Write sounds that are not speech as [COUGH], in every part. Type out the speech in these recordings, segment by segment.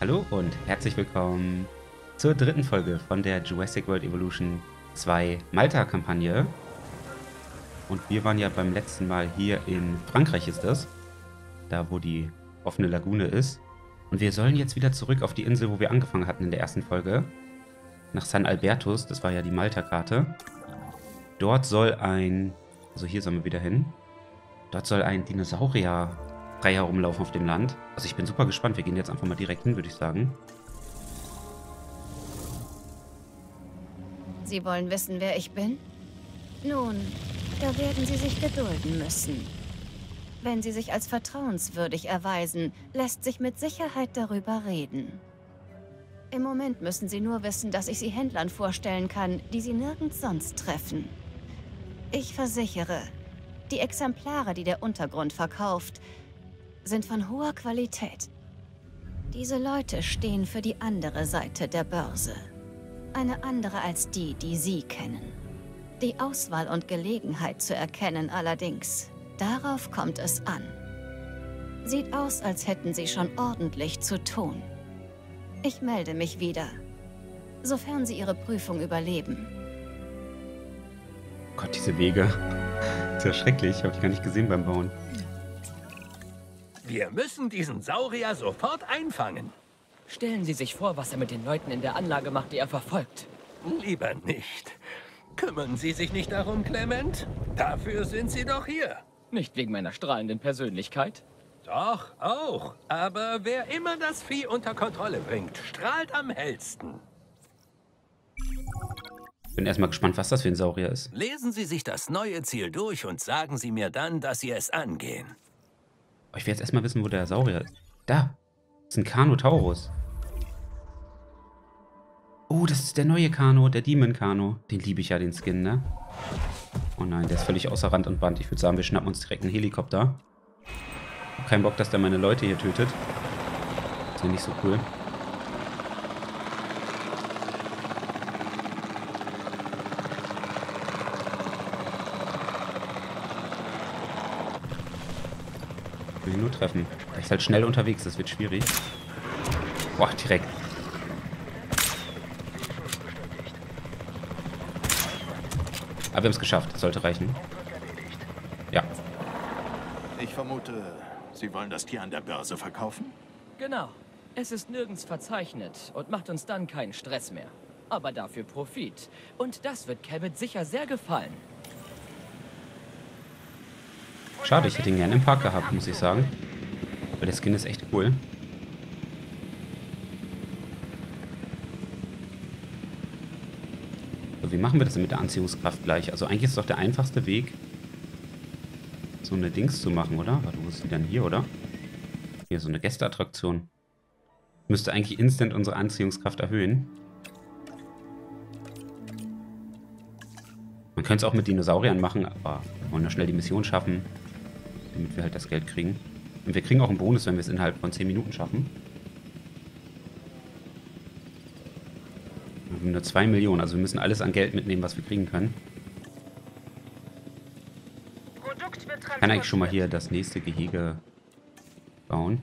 Hallo und herzlich willkommen zur dritten Folge von der Jurassic World Evolution 2 Malta-Kampagne. Und wir waren ja beim letzten Mal hier in Frankreich ist das, da wo die offene Lagune ist. Und wir sollen jetzt wieder zurück auf die Insel, wo wir angefangen hatten in der ersten Folge. Nach San Albertus, das war ja die Malta-Karte. Dort soll ein, also hier sollen wir wieder hin. Dort soll ein Dinosaurier frei herumlaufen auf dem Land. Also ich bin super gespannt. Wir gehen jetzt einfach mal direkt hin, würde ich sagen. Sie wollen wissen, wer ich bin? Nun, da werden Sie sich gedulden müssen. Wenn Sie sich als vertrauenswürdig erweisen, lässt sich mit Sicherheit darüber reden. Im Moment müssen Sie nur wissen, dass ich Sie Händlern vorstellen kann, die Sie nirgends sonst treffen. Ich versichere, die Exemplare, die der Untergrund verkauft, sind von hoher Qualität. Diese Leute stehen für die andere Seite der Börse. Eine andere als die, die Sie kennen. Die Auswahl und Gelegenheit zu erkennen allerdings, darauf kommt es an. Sieht aus, als hätten Sie schon ordentlich zu tun. Ich melde mich wieder, sofern Sie Ihre Prüfung überleben. Gott, diese Wege. [LAUGHS] Ist ja schrecklich. Habe ich gar nicht gesehen beim Bauen. Wir müssen diesen Saurier sofort einfangen. Stellen Sie sich vor, was er mit den Leuten in der Anlage macht, die er verfolgt. Lieber nicht. Kümmern Sie sich nicht darum, Clement? Dafür sind Sie doch hier. Nicht wegen meiner strahlenden Persönlichkeit. Doch, auch. Aber wer immer das Vieh unter Kontrolle bringt, strahlt am hellsten. Bin erstmal gespannt, was das für ein Saurier ist. Lesen Sie sich das neue Ziel durch und sagen Sie mir dann, dass Sie es angehen. Ich will jetzt erstmal wissen, wo der Saurier ist. Da. Das ist ein Carnotaurus. Oh, das ist der neue Kano, der Demon Kano. Den liebe ich ja, den Skin, ne? Oh nein, der ist völlig außer Rand und Band. Ich würde sagen, wir schnappen uns direkt einen Helikopter. Hab keinen Bock, dass der meine Leute hier tötet. Ist ja nicht so cool. Will ihn nur treffen. Er ist halt schnell unterwegs, das wird schwierig. Boah, direkt. Aber wir haben es geschafft, das sollte reichen. Ja. Ich vermute, Sie wollen das Tier an der Börse verkaufen? Genau. Es ist nirgends verzeichnet und macht uns dann keinen Stress mehr. Aber dafür Profit. Und das wird Cabot sicher sehr gefallen. Schade, ich hätte ihn gerne im Park gehabt, muss ich sagen. Weil der Skin ist echt cool. So, wie machen wir das denn mit der Anziehungskraft gleich? Also eigentlich ist doch der einfachste Weg, so eine Dings zu machen, oder? Warte, wo ist die denn hier, oder? Hier, so eine Gästeattraktion. Müsste eigentlich instant unsere Anziehungskraft erhöhen. Man könnte es auch mit Dinosauriern machen, aber wir wollen ja schnell die Mission schaffen damit wir halt das Geld kriegen. Und wir kriegen auch einen Bonus, wenn wir es innerhalb von 10 Minuten schaffen. Wir haben nur 2 Millionen, also wir müssen alles an Geld mitnehmen, was wir kriegen können. Ich kann eigentlich schon mal hier das nächste Gehege bauen.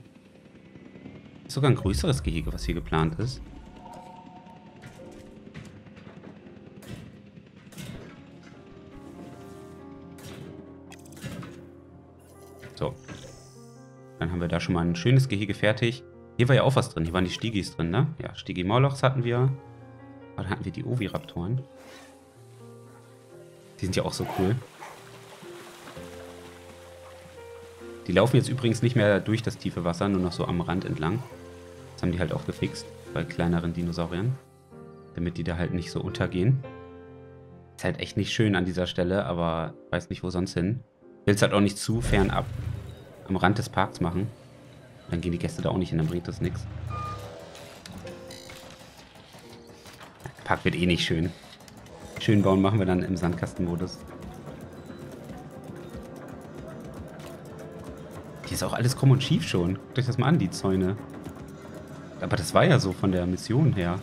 Ist sogar ein größeres Gehege, was hier geplant ist. Da schon mal ein schönes Gehege fertig. Hier war ja auch was drin. Hier waren die Stigis drin, ne? Ja, Stigi-Morlochs hatten wir. Aber dann hatten wir die Oviraptoren. Die sind ja auch so cool. Die laufen jetzt übrigens nicht mehr durch das tiefe Wasser, nur noch so am Rand entlang. Das haben die halt auch gefixt bei kleineren Dinosauriern. Damit die da halt nicht so untergehen. Ist halt echt nicht schön an dieser Stelle, aber weiß nicht, wo sonst hin. Will es halt auch nicht zu fernab am Rand des Parks machen. Dann gehen die Gäste da auch nicht hin, dann bringt das nichts. Park wird eh nicht schön. Schön bauen machen wir dann im Sandkastenmodus. Hier ist auch alles krumm und schief schon. Guckt euch das mal an, die Zäune. Aber das war ja so von der Mission her.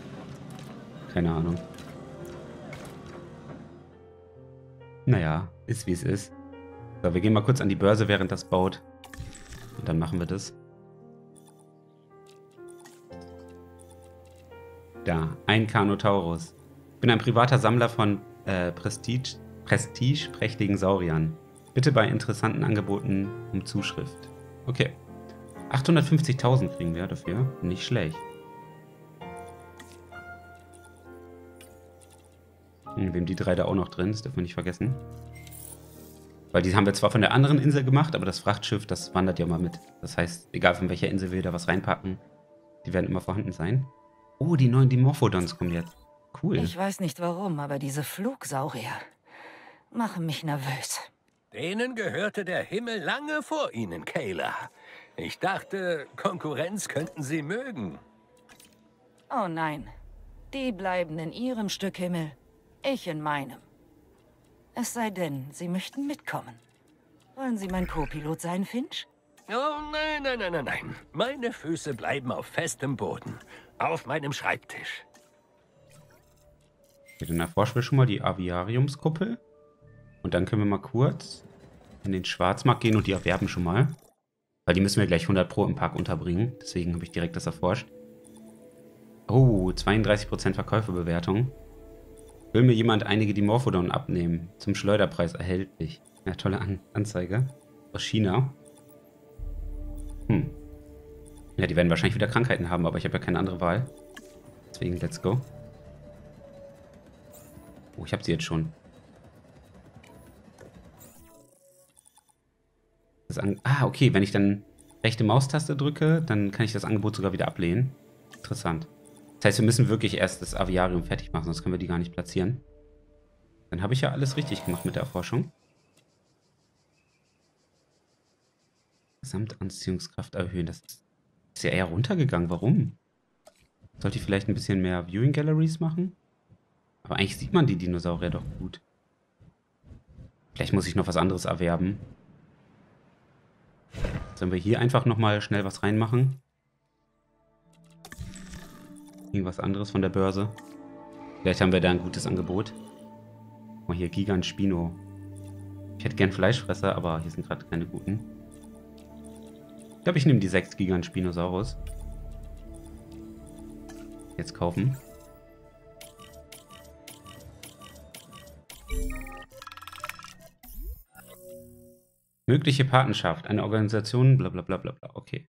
Keine Ahnung. Naja, ist wie es ist. So, wir gehen mal kurz an die Börse, während das baut. Und dann machen wir das. Da, ein Carnotaurus. Bin ein privater Sammler von äh, Prestige, prestigeprächtigen Sauriern. Bitte bei interessanten Angeboten um Zuschrift. Okay. 850.000 kriegen wir dafür. Nicht schlecht. Hm, wir haben die drei da auch noch drin, das dürfen wir nicht vergessen. Weil die haben wir zwar von der anderen Insel gemacht, aber das Frachtschiff, das wandert ja mal mit. Das heißt, egal von welcher Insel wir da was reinpacken, die werden immer vorhanden sein. Oh, die neuen Dimorphodons kommen jetzt. Cool. Ich weiß nicht warum, aber diese Flugsaurier machen mich nervös. Denen gehörte der Himmel lange vor Ihnen, Kayla. Ich dachte, Konkurrenz könnten Sie mögen. Oh nein, die bleiben in ihrem Stück Himmel, ich in meinem. Es sei denn, Sie möchten mitkommen. Wollen Sie mein Co-Pilot sein, Finch? Oh, nein, nein, nein, nein, nein. Meine Füße bleiben auf festem Boden. Auf meinem Schreibtisch. Okay, dann erforschen wir schon mal die Aviariumskuppel. Und dann können wir mal kurz in den Schwarzmarkt gehen und die erwerben schon mal. Weil die müssen wir gleich 100 Pro im Park unterbringen. Deswegen habe ich direkt das erforscht. Oh, 32% Verkäuferbewertung. Will mir jemand einige Dimorphodon abnehmen? Zum Schleuderpreis erhältlich. Ja, tolle An Anzeige. Aus China. Hm. Ja, die werden wahrscheinlich wieder Krankheiten haben, aber ich habe ja keine andere Wahl. Deswegen, let's go. Oh, ich habe sie jetzt schon. ah, okay, wenn ich dann rechte Maustaste drücke, dann kann ich das Angebot sogar wieder ablehnen. Interessant. Das heißt, wir müssen wirklich erst das Aviarium fertig machen, sonst können wir die gar nicht platzieren. Dann habe ich ja alles richtig gemacht mit der Erforschung. Gesamtanziehungskraft erhöhen. Das ist ja eher runtergegangen. Warum? Sollte ich vielleicht ein bisschen mehr Viewing Galleries machen? Aber eigentlich sieht man die Dinosaurier doch gut. Vielleicht muss ich noch was anderes erwerben. Sollen wir hier einfach nochmal schnell was reinmachen? Irgendwas anderes von der Börse. Vielleicht haben wir da ein gutes Angebot. Oh, hier Gigant Spino. Ich hätte gern Fleischfresser, aber hier sind gerade keine guten. Ich glaube, ich nehme die 6 Gigant Spinosaurus. Jetzt kaufen. Mögliche Patenschaft, eine Organisation, bla bla bla bla bla. Okay.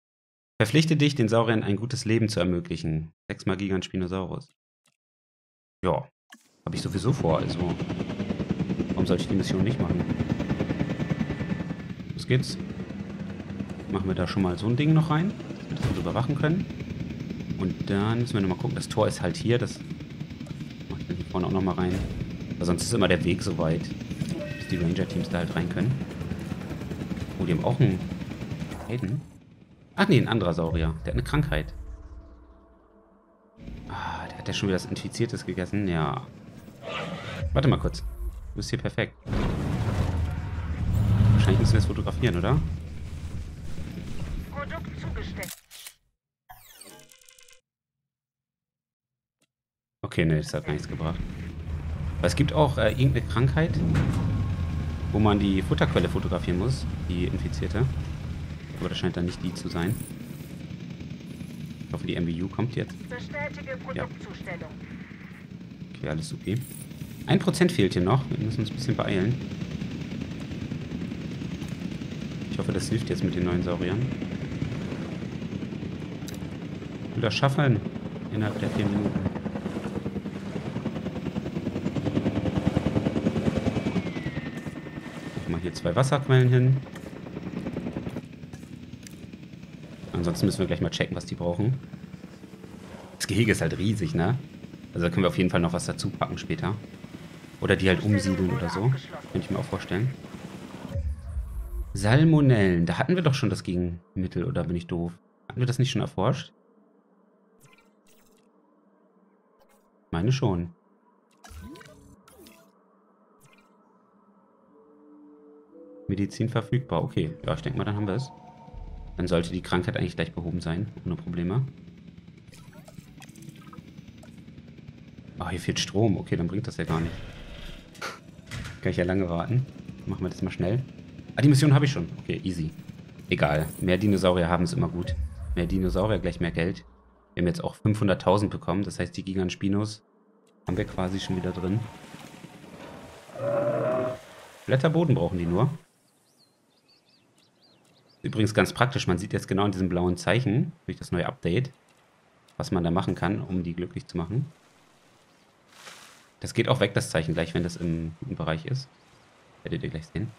Verpflichte dich, den Sauriern ein gutes Leben zu ermöglichen. Sechsmal Gigant Spinosaurus. Ja, habe ich sowieso vor, also. Warum sollte ich die Mission nicht machen? Los geht's. Machen wir da schon mal so ein Ding noch rein, dass wir das überwachen können. Und dann müssen wir nochmal gucken, das Tor ist halt hier, das dann hier vorne auch nochmal rein. Weil sonst ist immer der Weg so weit, bis die Ranger-Teams da halt rein können. Oh, die haben auch einen Helden. Ach nee, ein anderer Saurier. Der hat eine Krankheit. Ah, der hat ja schon wieder das Infiziertes gegessen. Ja. Warte mal kurz. Du bist hier perfekt. Wahrscheinlich müssen wir es fotografieren, oder? Okay, ne, das hat gar nichts gebracht. Aber es gibt auch äh, irgendeine Krankheit, wo man die Futterquelle fotografieren muss, die infizierte. Aber das scheint dann nicht die zu sein. Ich hoffe, die MBU kommt jetzt. Bestätige Produktzustellung. Ja. Okay, alles super. Ein Prozent fehlt hier noch. Wir müssen uns ein bisschen beeilen. Ich hoffe, das hilft jetzt mit den neuen Sauriern. Ich will das schaffen. Innerhalb der vier Minuten. Mache hier zwei Wasserquellen hin. Ansonsten müssen wir gleich mal checken, was die brauchen. Das Gehege ist halt riesig, ne? Also da können wir auf jeden Fall noch was dazu packen später. Oder die halt umsiedeln oder so. Könnte ich mir auch vorstellen. Salmonellen. Da hatten wir doch schon das Gegenmittel, oder bin ich doof? Hatten wir das nicht schon erforscht? Meine schon. Medizin verfügbar. Okay, ja, ich denke mal, dann haben wir es. Dann sollte die Krankheit eigentlich gleich behoben sein, ohne Probleme. Ah, hier fehlt Strom. Okay, dann bringt das ja gar nicht. Kann ich ja lange warten. Machen wir das mal schnell. Ah, die Mission habe ich schon. Okay, easy. Egal. Mehr Dinosaurier haben es immer gut. Mehr Dinosaurier, gleich mehr Geld. Wir haben jetzt auch 500.000 bekommen. Das heißt, die Giganspinos haben wir quasi schon wieder drin. Blätterboden brauchen die nur. Übrigens ganz praktisch. Man sieht jetzt genau in diesem blauen Zeichen, durch das neue Update, was man da machen kann, um die glücklich zu machen. Das geht auch weg, das Zeichen, gleich wenn das im guten Bereich ist. Werdet ihr gleich sehen.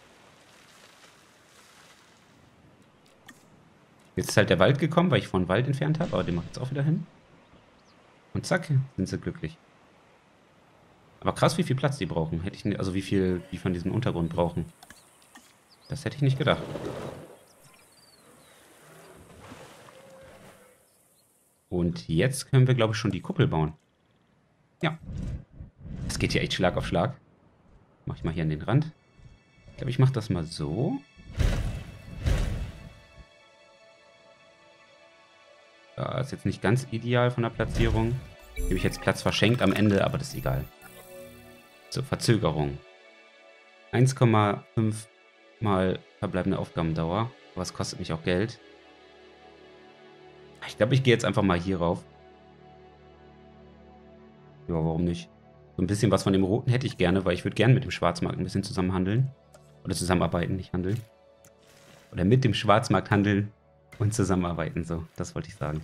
Jetzt ist halt der Wald gekommen, weil ich vorhin Wald entfernt habe, aber den macht jetzt auch wieder hin. Und zack, sind sie glücklich. Aber krass, wie viel Platz die brauchen. Hätte ich nicht, also wie viel die von diesem Untergrund brauchen. Das hätte ich nicht gedacht. Und jetzt können wir, glaube ich, schon die Kuppel bauen. Ja. Das geht hier echt Schlag auf Schlag. Mach ich mal hier an den Rand. Ich glaube, ich mache das mal so. Ja, ist jetzt nicht ganz ideal von der Platzierung. Gebe ich jetzt Platz verschenkt am Ende, aber das ist egal. So, Verzögerung. 1,5 mal verbleibende Aufgabendauer. Was kostet mich auch Geld. Ich glaube, ich gehe jetzt einfach mal hier rauf. Ja, warum nicht? So ein bisschen was von dem Roten hätte ich gerne, weil ich würde gerne mit dem Schwarzmarkt ein bisschen zusammen handeln. Oder zusammenarbeiten, nicht handeln. Oder mit dem Schwarzmarkt handeln und zusammenarbeiten, so. Das wollte ich sagen.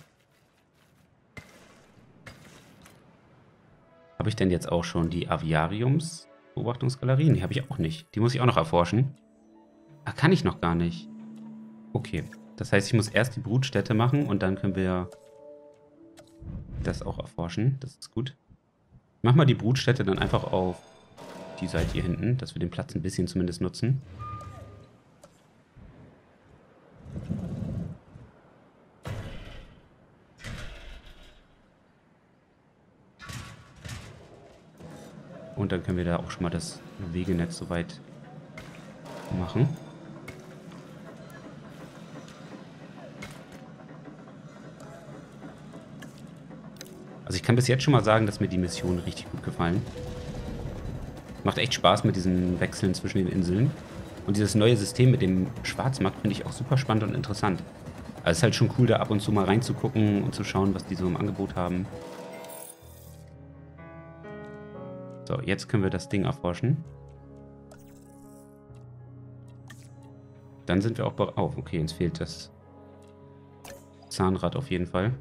Habe ich denn jetzt auch schon die Aviariums-Beobachtungsgalerien? Die habe ich auch nicht. Die muss ich auch noch erforschen. Ah, kann ich noch gar nicht. Okay. Das heißt, ich muss erst die Brutstätte machen und dann können wir das auch erforschen. Das ist gut. Ich mache mal die Brutstätte dann einfach auf die Seite hier hinten, dass wir den Platz ein bisschen zumindest nutzen. Und dann können wir da auch schon mal das Wegenetz soweit machen. Also ich kann bis jetzt schon mal sagen, dass mir die Missionen richtig gut gefallen. Macht echt Spaß mit diesen Wechseln zwischen den Inseln. Und dieses neue System mit dem Schwarzmarkt finde ich auch super spannend und interessant. Also es ist halt schon cool, da ab und zu mal reinzugucken und zu schauen, was die so im Angebot haben. So, jetzt können wir das Ding erforschen. Dann sind wir auch bereit. Oh, okay, uns fehlt das Zahnrad auf jeden Fall.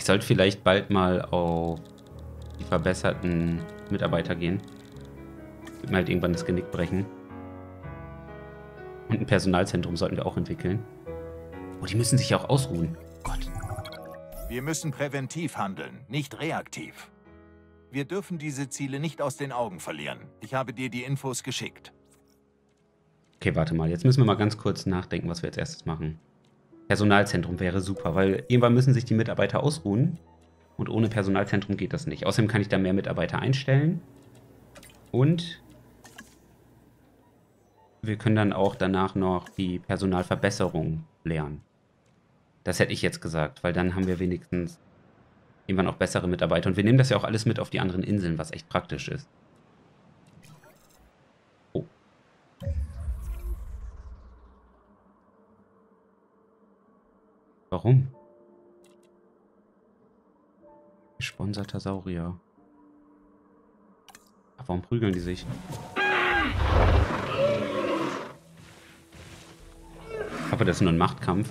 Ich sollte vielleicht bald mal auf die verbesserten Mitarbeiter gehen. Wird mir halt irgendwann das Genick brechen. Und ein Personalzentrum sollten wir auch entwickeln. Oh, die müssen sich ja auch ausruhen. Wir müssen präventiv handeln, nicht reaktiv. Wir dürfen diese Ziele nicht aus den Augen verlieren. Ich habe dir die Infos geschickt. Okay, warte mal. Jetzt müssen wir mal ganz kurz nachdenken, was wir jetzt erstes machen. Personalzentrum wäre super, weil irgendwann müssen sich die Mitarbeiter ausruhen. Und ohne Personalzentrum geht das nicht. Außerdem kann ich da mehr Mitarbeiter einstellen. Und wir können dann auch danach noch die Personalverbesserung lernen. Das hätte ich jetzt gesagt, weil dann haben wir wenigstens irgendwann auch bessere Mitarbeiter. Und wir nehmen das ja auch alles mit auf die anderen Inseln, was echt praktisch ist. Warum? Gesponserter Saurier. Ach, warum prügeln die sich? Aber das ist nur ein Machtkampf.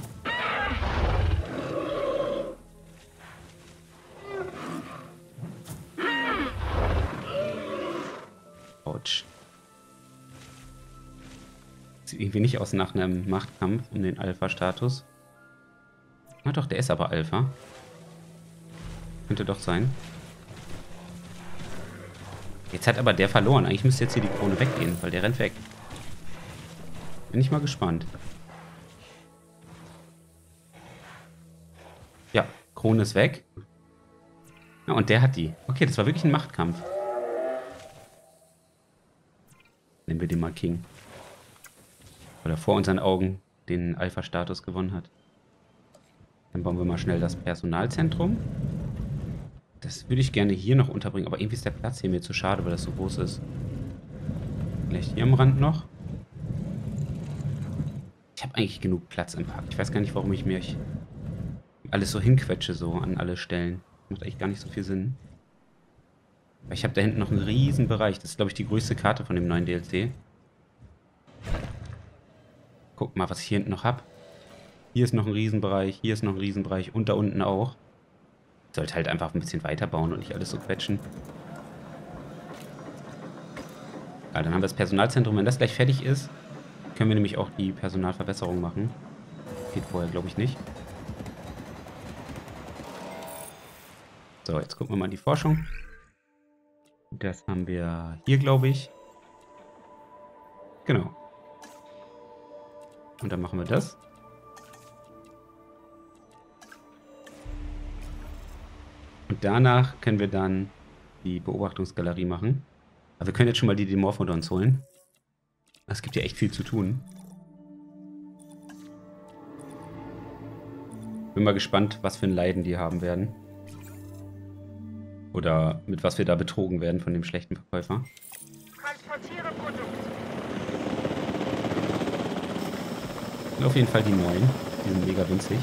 Sieht irgendwie nicht aus nach einem Machtkampf um den Alpha-Status. Na doch, der ist aber Alpha. Könnte doch sein. Jetzt hat aber der verloren. Eigentlich müsste jetzt hier die Krone weggehen, weil der rennt weg. Bin ich mal gespannt. Ja, Krone ist weg. Ja, und der hat die. Okay, das war wirklich ein Machtkampf. Nennen wir den mal King oder vor unseren Augen den Alpha-Status gewonnen hat. Dann bauen wir mal schnell das Personalzentrum. Das würde ich gerne hier noch unterbringen, aber irgendwie ist der Platz hier mir zu schade, weil das so groß ist. Vielleicht hier am Rand noch. Ich habe eigentlich genug Platz im Park. Ich weiß gar nicht, warum ich mich alles so hinquetsche, so an alle Stellen. Macht eigentlich gar nicht so viel Sinn. Aber ich habe da hinten noch einen riesen Bereich. Das ist, glaube ich, die größte Karte von dem neuen DLC. Guck mal, was ich hier hinten noch habe. Hier ist noch ein Riesenbereich, hier ist noch ein Riesenbereich und da unten auch. Ich sollte halt einfach ein bisschen weiter bauen und nicht alles so quetschen. Ja, dann haben wir das Personalzentrum. Wenn das gleich fertig ist, können wir nämlich auch die Personalverbesserung machen. Geht vorher, glaube ich, nicht. So, jetzt gucken wir mal in die Forschung. Das haben wir hier, glaube ich. Genau. Und dann machen wir das. Und danach können wir dann die Beobachtungsgalerie machen. Aber wir können jetzt schon mal die Demorphodons holen. Es gibt ja echt viel zu tun. Bin mal gespannt, was für ein Leiden die haben werden. Oder mit was wir da betrogen werden von dem schlechten Verkäufer. Transportiere Produkt. Und auf jeden Fall die neuen. Die sind mega winzig.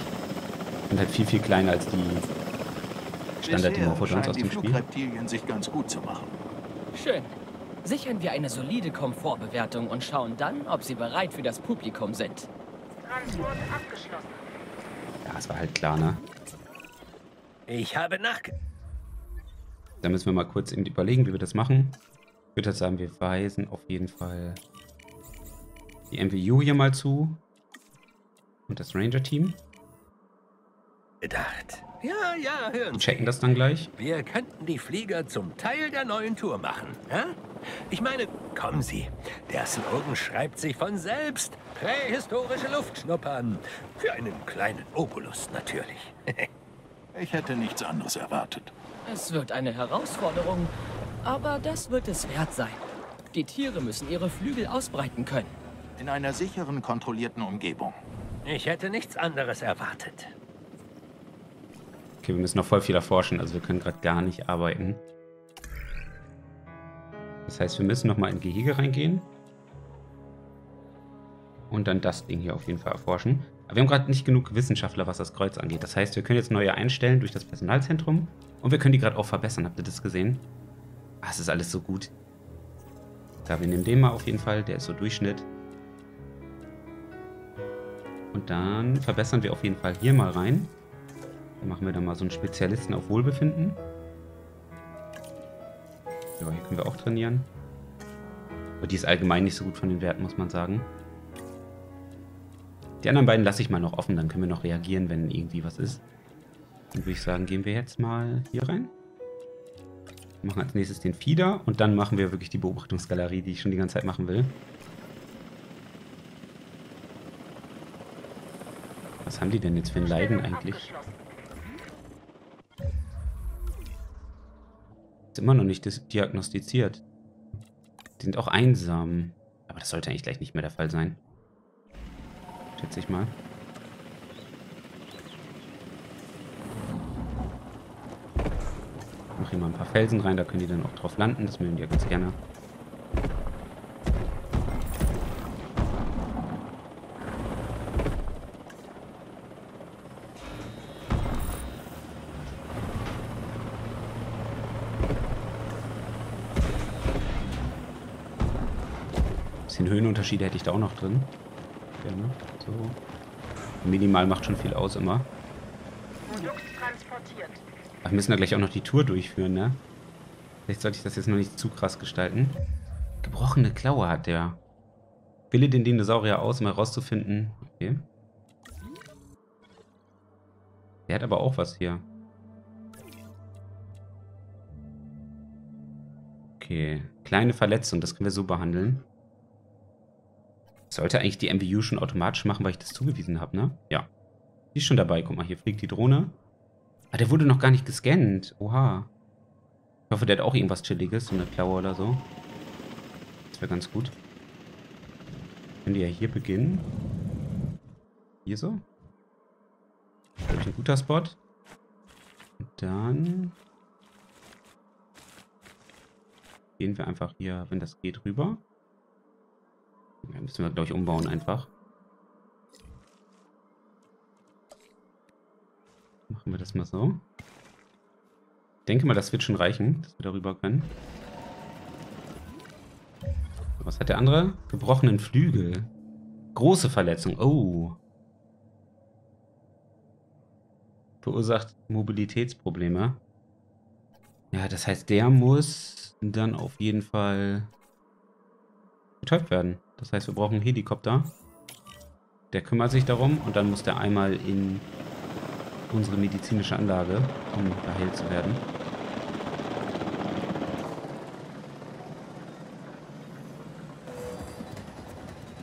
Und halt viel, viel kleiner als die Standard-Dimorphodons aus dem Spiel. sich ganz gut zu machen. Schön. Sichern wir eine solide Komfortbewertung und schauen dann, ob sie bereit für das Publikum sind. Transport abgeschlossen. Ja, es war halt klar, ne? Ich habe nachge... Da müssen wir mal kurz eben überlegen, wie wir das machen. Ich würde sagen, wir weisen auf jeden Fall die MVU hier mal zu. Und das Ranger-Team. Gedacht. Ja, ja, hören Und checken das dann gleich. Wir könnten die Flieger zum Teil der neuen Tour machen. Ja? Ich meine, kommen Sie. Der Slogan schreibt sich von selbst. Prähistorische Luftschnuppern. Für einen kleinen Obolus natürlich. [LAUGHS] ich hätte nichts anderes erwartet. Es wird eine Herausforderung, aber das wird es wert sein. Die Tiere müssen ihre Flügel ausbreiten können. In einer sicheren, kontrollierten Umgebung. Ich hätte nichts anderes erwartet. Okay, wir müssen noch voll viel erforschen, also wir können gerade gar nicht arbeiten. Das heißt, wir müssen nochmal in Gehege reingehen. Und dann das Ding hier auf jeden Fall erforschen. Aber wir haben gerade nicht genug Wissenschaftler, was das Kreuz angeht. Das heißt, wir können jetzt neue einstellen durch das Personalzentrum. Und wir können die gerade auch verbessern. Habt ihr das gesehen? Ah, es ist alles so gut. Ja, wir nehmen den mal auf jeden Fall. Der ist so Durchschnitt. Und dann verbessern wir auf jeden Fall hier mal rein. Dann machen wir dann mal so einen Spezialisten auf Wohlbefinden. Ja, hier können wir auch trainieren. Aber die ist allgemein nicht so gut von den Werten, muss man sagen. Die anderen beiden lasse ich mal noch offen, dann können wir noch reagieren, wenn irgendwie was ist. Dann würde ich sagen, gehen wir jetzt mal hier rein. Machen als nächstes den Feeder und dann machen wir wirklich die Beobachtungsgalerie, die ich schon die ganze Zeit machen will. Was haben die denn jetzt für ein Leiden eigentlich? Ist immer noch nicht diagnostiziert. Die sind auch einsam. Aber das sollte eigentlich gleich nicht mehr der Fall sein. Schätze ich mal. Mach hier mal ein paar Felsen rein, da können die dann auch drauf landen. Das mögen die ja ganz gerne. Bisschen Höhenunterschiede hätte ich da auch noch drin. Gerne. So. Minimal macht schon viel aus immer. Ach, wir müssen da gleich auch noch die Tour durchführen, ne? Vielleicht sollte ich das jetzt noch nicht zu krass gestalten. Gebrochene Klaue hat der. Wähle den Dinosaurier aus, um herauszufinden. Okay. Der hat aber auch was hier. Okay. Kleine Verletzung, das können wir so behandeln. Sollte eigentlich die MVU schon automatisch machen, weil ich das zugewiesen habe, ne? Ja. Die ist schon dabei. Guck mal, hier fliegt die Drohne. Ah, der wurde noch gar nicht gescannt. Oha. Ich hoffe, der hat auch irgendwas Chilliges, so eine Klaue oder so. Das wäre ganz gut. Können die ja hier beginnen. Hier so. Glaube ich ein guter Spot. Und dann gehen wir einfach hier, wenn das geht, rüber. Ja, müssen wir, glaube ich, umbauen einfach. Machen wir das mal so. Ich denke mal, das wird schon reichen, dass wir darüber können. Was hat der andere? Gebrochenen Flügel. Große Verletzung. Oh. Verursacht Mobilitätsprobleme. Ja, das heißt, der muss dann auf jeden Fall betäubt werden. Das heißt, wir brauchen einen Helikopter. Der kümmert sich darum und dann muss der einmal in unsere medizinische Anlage, um geheilt zu werden.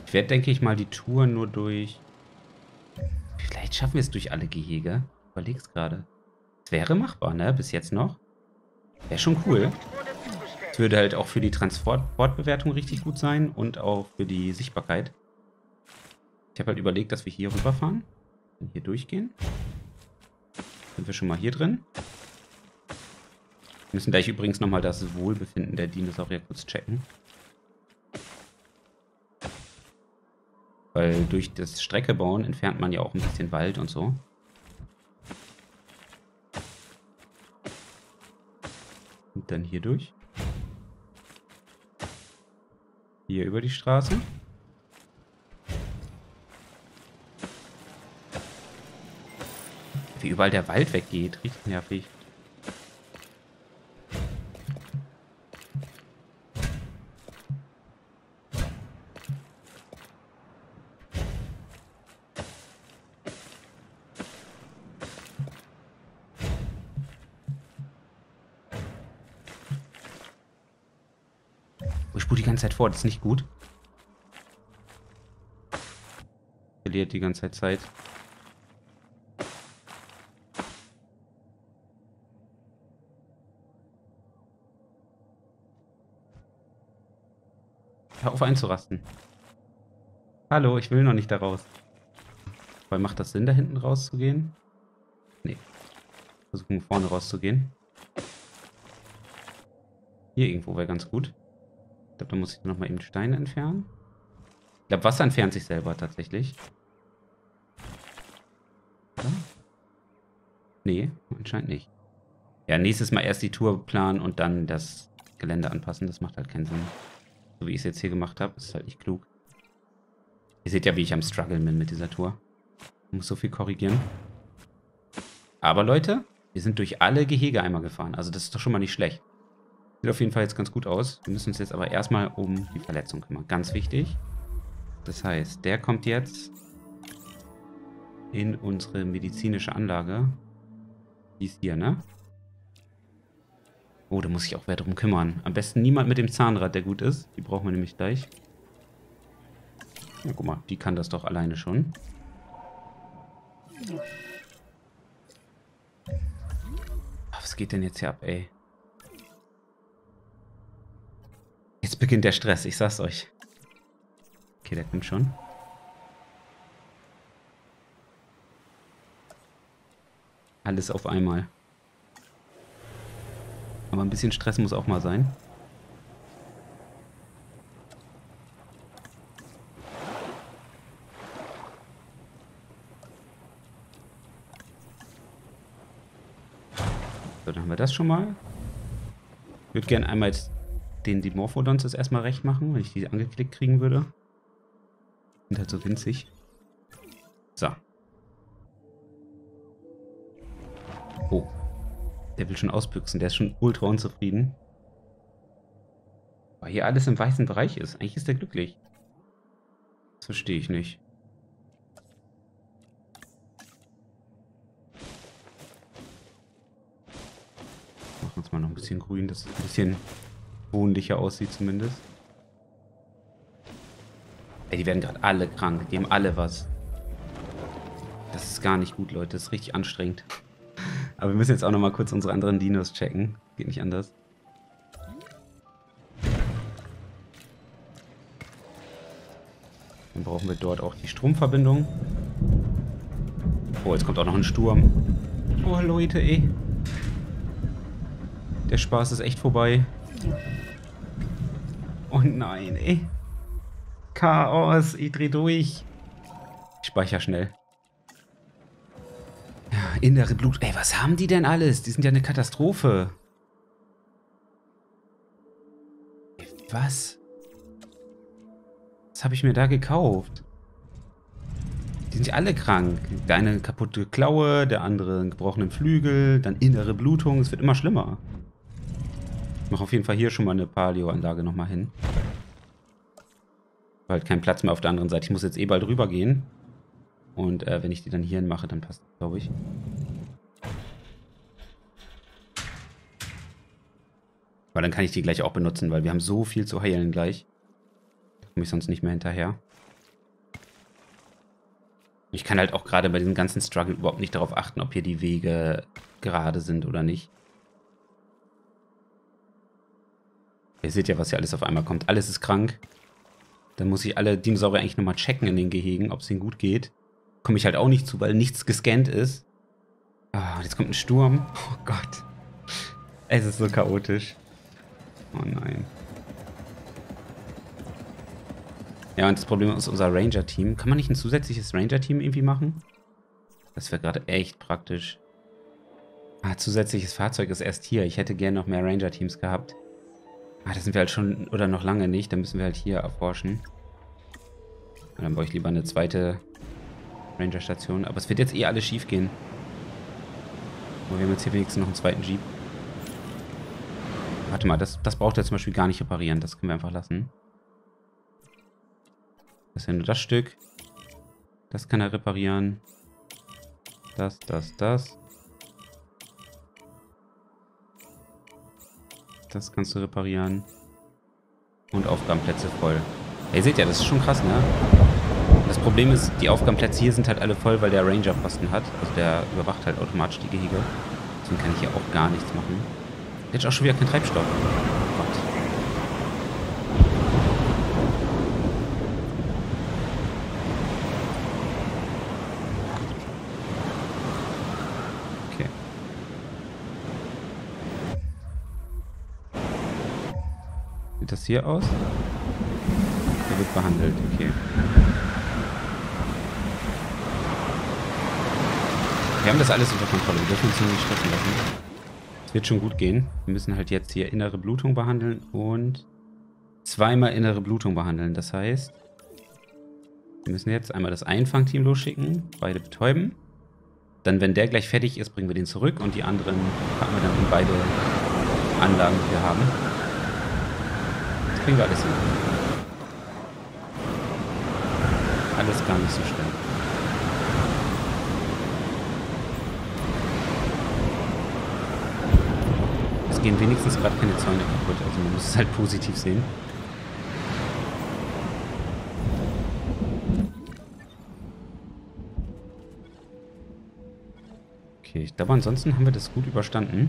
Ich werde, denke ich mal, die Tour nur durch... Vielleicht schaffen wir es durch alle Gehege. Überleg's gerade. Es wäre machbar, ne? Bis jetzt noch. Wäre schon cool. Es würde halt auch für die Transportbewertung richtig gut sein und auch für die Sichtbarkeit. Ich habe halt überlegt, dass wir hier rüberfahren. Und hier durchgehen. Sind wir schon mal hier drin. Wir müssen gleich übrigens nochmal das Wohlbefinden der Dinosaurier kurz checken. Weil durch das Strecke bauen entfernt man ja auch ein bisschen Wald und so. Und dann hier durch. Hier über die Straße. Wie überall der Wald weggeht. Richtig nervig. Das ist nicht gut. Verliert die ganze Zeit Zeit. Hör auf einzurasten. Hallo, ich will noch nicht da raus. Weil macht das Sinn, da hinten rauszugehen? Nee. Versuchen vorne rauszugehen. Hier irgendwo wäre ganz gut. Ich glaube, da muss ich nochmal eben Steine entfernen. Ich glaube, Wasser entfernt sich selber tatsächlich. Ja? Nee, anscheinend nicht. Ja, nächstes Mal erst die Tour planen und dann das Gelände anpassen. Das macht halt keinen Sinn. So wie ich es jetzt hier gemacht habe, ist halt nicht klug. Ihr seht ja, wie ich am struggeln bin mit dieser Tour. Ich muss so viel korrigieren. Aber Leute, wir sind durch alle Gehege einmal gefahren. Also das ist doch schon mal nicht schlecht. Sieht auf jeden Fall jetzt ganz gut aus. Wir müssen uns jetzt aber erstmal um die Verletzung kümmern. Ganz wichtig. Das heißt, der kommt jetzt in unsere medizinische Anlage. Die ist hier, ne? Oh, da muss ich auch wer drum kümmern. Am besten niemand mit dem Zahnrad, der gut ist. Die brauchen wir nämlich gleich. Na, guck mal, die kann das doch alleine schon. Was geht denn jetzt hier ab, ey? Beginnt der Stress, ich sag's euch. Okay, der kommt schon. Alles auf einmal. Aber ein bisschen Stress muss auch mal sein. So, dann haben wir das schon mal. Ich würde gerne einmal jetzt den Dimorphodons das erstmal recht machen, wenn ich die angeklickt kriegen würde. Sind halt so winzig. So. Oh. Der will schon ausbüchsen. Der ist schon ultra unzufrieden. Weil hier alles im weißen Bereich ist. Eigentlich ist der glücklich. Das verstehe ich nicht. Machen wir uns mal noch ein bisschen grün, dass es ein bisschen wohnlicher aussieht zumindest. Ey, die werden gerade alle krank. Die haben alle was. Das ist gar nicht gut, Leute. Das ist richtig anstrengend. Aber wir müssen jetzt auch noch mal kurz unsere anderen Dinos checken. Geht nicht anders. Dann brauchen wir dort auch die Stromverbindung. Oh, jetzt kommt auch noch ein Sturm. Oh, Leute, ey. Der Spaß ist echt vorbei. Oh nein, ey. Chaos, ich dreh durch. Ich speichere schnell. innere Blut. Ey, was haben die denn alles? Die sind ja eine Katastrophe. Was? Was habe ich mir da gekauft? Die sind ja alle krank. Der eine kaputte Klaue, der andere einen gebrochenen Flügel, dann innere Blutung. Es wird immer schlimmer. Ich mache auf jeden Fall hier schon mal eine Paleo-Anlage nochmal hin. Weil halt kein Platz mehr auf der anderen Seite. Ich muss jetzt eh bald rübergehen. Und äh, wenn ich die dann hierhin mache, dann passt das, glaube ich. Weil dann kann ich die gleich auch benutzen, weil wir haben so viel zu heilen gleich. Komme ich sonst nicht mehr hinterher. Ich kann halt auch gerade bei diesem ganzen Struggle überhaupt nicht darauf achten, ob hier die Wege gerade sind oder nicht. Ihr seht ja, was hier alles auf einmal kommt. Alles ist krank. Dann muss ich alle Dinosaurier eigentlich nochmal checken in den Gehegen, ob es ihnen gut geht. Komme ich halt auch nicht zu, weil nichts gescannt ist. Ah, jetzt kommt ein Sturm. [LAUGHS] Oh Gott. Es ist so chaotisch. Oh nein. Ja, und das Problem ist unser Ranger-Team. Kann man nicht ein zusätzliches Ranger-Team irgendwie machen? Das wäre gerade echt praktisch. Ah, zusätzliches Fahrzeug ist erst hier. Ich hätte gerne noch mehr Ranger-Teams gehabt. Ah, das sind wir halt schon, oder noch lange nicht. Dann müssen wir halt hier erforschen. Und dann brauche ich lieber eine zweite Ranger-Station. Aber es wird jetzt eh alles schief gehen. Aber wir haben jetzt hier wenigstens noch einen zweiten Jeep. Warte mal, das, das braucht er zum Beispiel gar nicht reparieren. Das können wir einfach lassen. Das ist ja nur das Stück. Das kann er reparieren. Das, das, das. Das kannst du reparieren. Und Aufgabenplätze voll. Ihr seht ja, das ist schon krass, ne? Das Problem ist, die Aufgabenplätze hier sind halt alle voll, weil der Ranger Posten hat. Also der überwacht halt automatisch die Gehege. Deswegen kann ich hier auch gar nichts machen. Jetzt auch schon wieder kein Treibstoff. Sieht das hier aus? Der wird behandelt, okay. Wir haben das alles unter Kontrolle. Wir dürfen uns nur nicht stressen lassen. Es wird schon gut gehen. Wir müssen halt jetzt hier innere Blutung behandeln und zweimal innere Blutung behandeln. Das heißt, wir müssen jetzt einmal das Einfangteam losschicken, beide betäuben. Dann, wenn der gleich fertig ist, bringen wir den zurück und die anderen packen wir dann in beide Anlagen, die wir haben kriegen wir alles hin. Alles gar nicht so schlimm. Es gehen wenigstens gerade keine Zäune kaputt, also man muss es halt positiv sehen. Okay, ich glaube ansonsten haben wir das gut überstanden.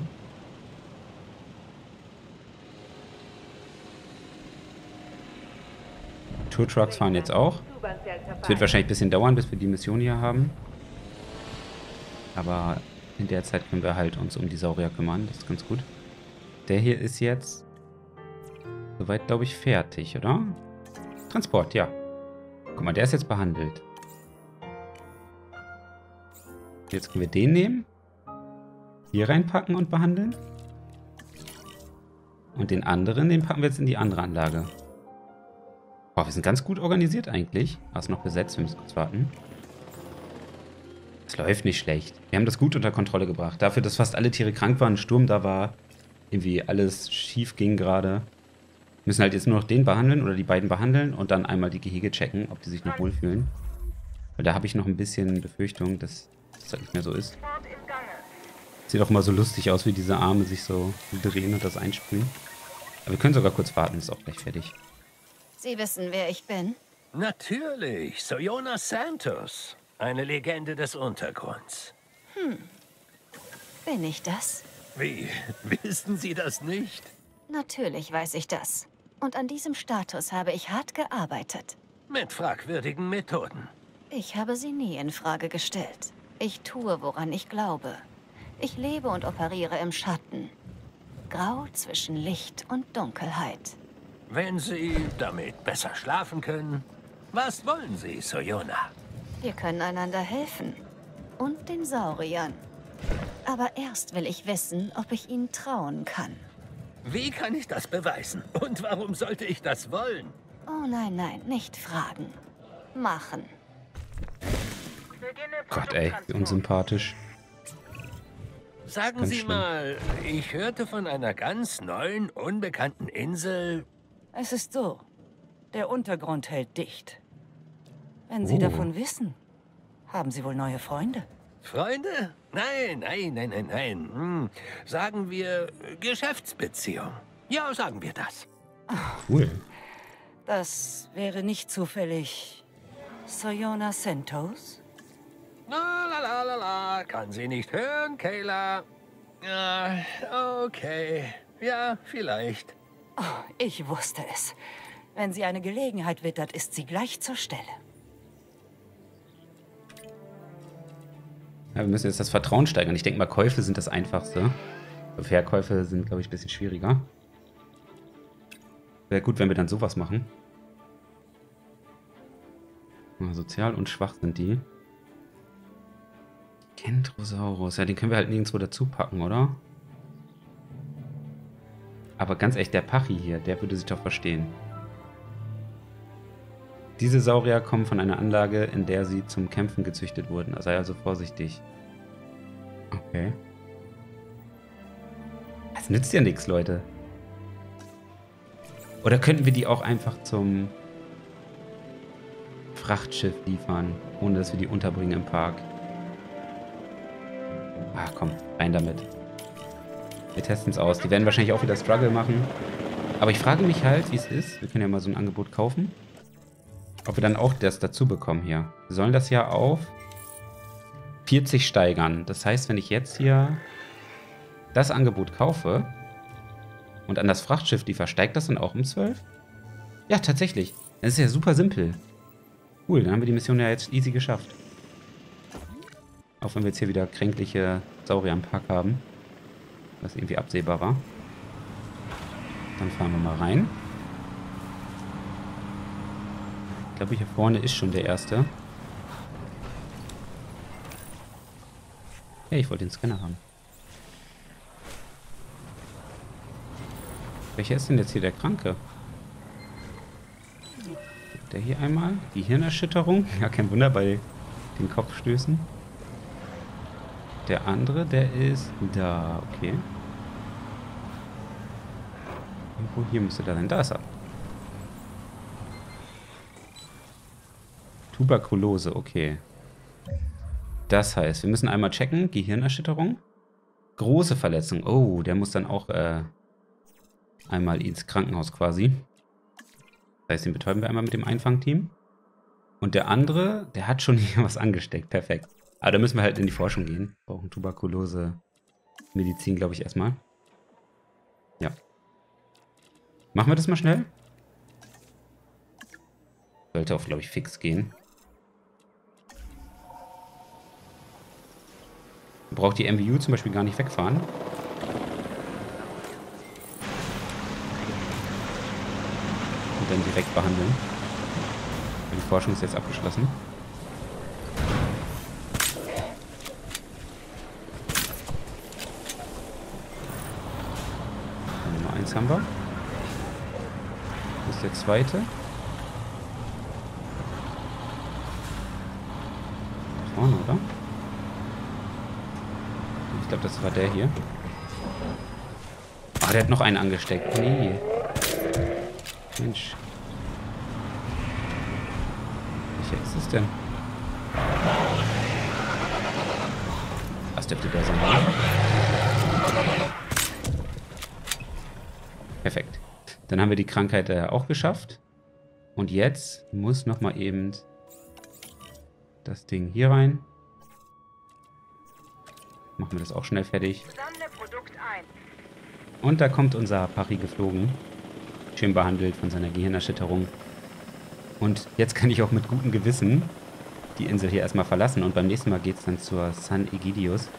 Tour Trucks fahren jetzt auch. Es wird wahrscheinlich ein bisschen dauern, bis wir die Mission hier haben. Aber in der Zeit können wir halt uns um die Saurier kümmern. Das ist ganz gut. Der hier ist jetzt soweit, glaube ich, fertig, oder? Transport, ja. Guck mal, der ist jetzt behandelt. Jetzt können wir den nehmen. Hier reinpacken und behandeln. Und den anderen, den packen wir jetzt in die andere Anlage. Boah, wir sind ganz gut organisiert eigentlich. War es noch besetzt? Wir müssen kurz warten. Es läuft nicht schlecht. Wir haben das gut unter Kontrolle gebracht. Dafür, dass fast alle Tiere krank waren, Sturm da war, irgendwie alles schief ging gerade. Müssen halt jetzt nur noch den behandeln oder die beiden behandeln und dann einmal die Gehege checken, ob die sich noch wohlfühlen. Weil da habe ich noch ein bisschen Befürchtung, dass das halt nicht mehr so ist. Sieht auch immer so lustig aus, wie diese Arme sich so drehen und das einsprühen. Aber wir können sogar kurz warten, ist auch gleich fertig. Sie wissen, wer ich bin? Natürlich, Soyona Santos. Eine Legende des Untergrunds. Hm. Bin ich das? Wie? [LAUGHS] Wissen Sie das nicht? Natürlich weiß ich das. Und an diesem Status habe ich hart gearbeitet. Mit fragwürdigen Methoden. Ich habe sie nie in Frage gestellt. Ich tue, woran ich glaube. Ich lebe und operiere im Schatten. Grau zwischen Licht und Dunkelheit. Wenn Sie damit besser schlafen können, was wollen Sie, Soyona? Wir können einander helfen. Und den Sauriern. Aber erst will ich wissen, ob ich Ihnen trauen kann. Wie kann ich das beweisen? Und warum sollte ich das wollen? Oh nein, nein, nicht fragen. Machen. Gott, ey, wie unsympathisch. Sagen Ganz Sie schlimm. mal, ich hörte von einer ganz neuen, unbekannten Insel. Es ist so. Der Untergrund hält dicht. Wenn Sie Oh. davon wissen, haben Sie wohl neue Freunde. Freunde? Nein, nein, nein, nein, nein. Hm. Sagen wir Geschäftsbeziehung. Ja, sagen wir das. Cool. Das wäre nicht zufällig Soyona Santos? La la la la la. Kann sie nicht hören, Kayla? Ja, okay. Ja, vielleicht. Oh, ich wusste es. Wenn sie eine Gelegenheit wittert, ist sie gleich zur Stelle. Ja, wir müssen jetzt das Vertrauen steigern. Ich denke mal, Käufe sind das einfachste. Verkäufe sind, glaube ich, ein bisschen schwieriger. Wäre gut, wenn wir dann sowas machen. Ja, sozial und schwach sind die. Kentrosaurus. Ja, den können wir halt nirgendwo dazu packen, oder? Aber ganz echt, der Pachi hier, der würde sich doch verstehen. Diese Saurier kommen von einer Anlage, in der sie zum Kämpfen gezüchtet wurden. Sei also vorsichtig. Okay. Das nützt ja nichts, Leute. Oder könnten wir die auch einfach zum Frachtschiff liefern, ohne dass wir die unterbringen im Park? Ach komm, rein damit. Wir testen es aus. Die werden wahrscheinlich auch wieder Struggle machen. Aber ich frage mich halt, wie es ist. Wir können ja mal so ein Angebot kaufen. Ob wir dann auch das dazu bekommen hier. Wir sollen das ja auf 40 steigern. Das heißt, wenn ich jetzt hier das Angebot kaufe und an das Frachtschiff liefere, steigt das dann auch um 12? Ja, tatsächlich. Das ist ja super simpel. Cool, dann haben wir die Mission ja jetzt easy geschafft. Auch wenn wir jetzt hier wieder kränkliche Saurier am Park haben. Was irgendwie absehbar war. Dann fahren wir mal rein. Ich glaube, hier vorne ist schon der erste. Hey, ich wollte den Scanner haben. Welcher ist denn jetzt hier der Kranke? Der hier einmal? Die Hirnerschütterung? [LAUGHS] Ja, kein Wunder bei den Kopfstößen. Der andere, der ist da. Okay. Irgendwo hier müsste der sein. Da ist er. Tuberkulose, okay. Das heißt, wir müssen einmal checken. Gehirnerschütterung. Große Verletzung. Oh, der muss dann auch äh, einmal ins Krankenhaus quasi. Das heißt, den betäuben wir einmal mit dem Einfangteam. Und der andere, der hat schon hier was angesteckt. Perfekt. Aber da müssen wir halt in die Forschung gehen. Brauchen Tuberkulose Medizin, glaube ich, erstmal. Ja. Machen wir das mal schnell? Sollte auch, glaube ich, fix gehen. Braucht die MVU zum Beispiel gar nicht wegfahren. Und dann direkt behandeln. Die Forschung ist jetzt abgeschlossen. Haben wir. Das ist der zweite. Da vorne, oder? Ich glaube, das war der hier. Ah, der hat noch einen angesteckt. Nee. Mensch. Welcher ist es denn? Was dürfte der sein? oder? Perfekt. Dann haben wir die Krankheit äh, auch geschafft. Und jetzt muss noch mal eben das Ding hier rein. Machen wir das auch schnell fertig. Und da kommt unser Pari geflogen. Schön behandelt von seiner Gehirnerschütterung. Und jetzt kann ich auch mit gutem Gewissen die Insel hier erstmal verlassen. Und beim nächsten Mal geht es dann zur San Egidius.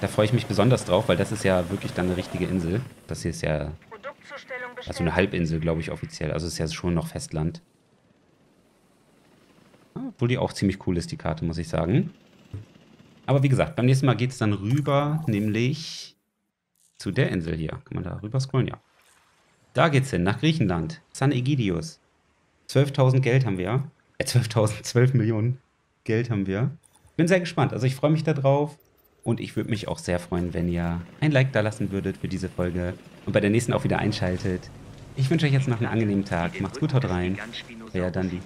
Da freue ich mich besonders drauf, weil das ist ja wirklich dann eine richtige Insel. Das hier ist ja also eine Halbinsel, glaube ich, offiziell. Also es ist ja schon noch Festland. Ah, Obwohl die auch ziemlich cool ist, die Karte, muss ich sagen. Aber wie gesagt, beim nächsten Mal geht es dann rüber, nämlich zu der Insel hier. Kann man da rüber scrollen? Ja. Da geht's hin, nach Griechenland. San Egidius. 12.000 Geld haben wir. Äh, 12.000, 12 Millionen Geld haben wir. Bin sehr gespannt. Also ich freue mich darauf. Und ich würde mich auch sehr freuen, wenn ihr ein Like da lassen würdet für diese Folge. Und bei der nächsten auch wieder einschaltet. Ich wünsche euch jetzt noch einen angenehmen Tag. Macht's gut, haut rein. Euer Dandy.